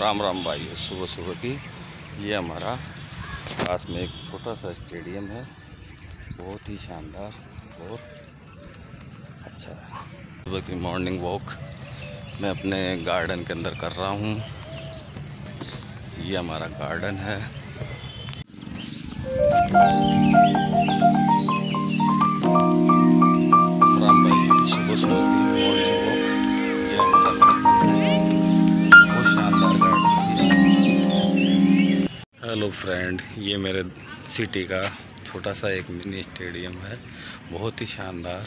राम राम भाई, सुबह सुबह की। ये हमारा पास में एक छोटा सा स्टेडियम है। बहुत ही शानदार और अच्छा है। सुबह की मॉर्निंग वॉक मैं अपने गार्डन के अंदर कर रहा हूँ। ये हमारा गार्डन है। हेलो फ्रेंड, ये मेरे सिटी का छोटा सा एक मिनी स्टेडियम है। बहुत ही शानदार।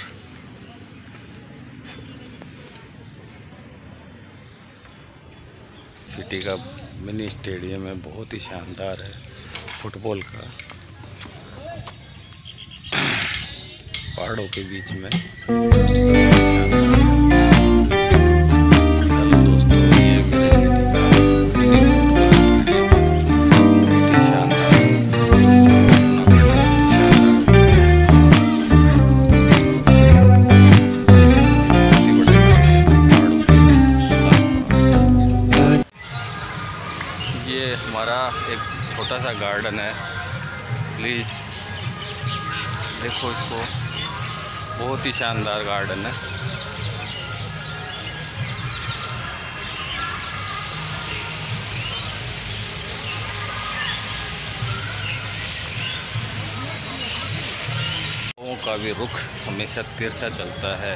सिटी का मिनी स्टेडियम है, बहुत ही शानदार है फुटबॉल का। पहाड़ों के बीच में। ये हमारा एक छोटा सा गार्डन है। प्लीज़ देखो इसको। बहुत ही शानदार गार्डन है। का भी रुख हमेशा तिरछा चलता है।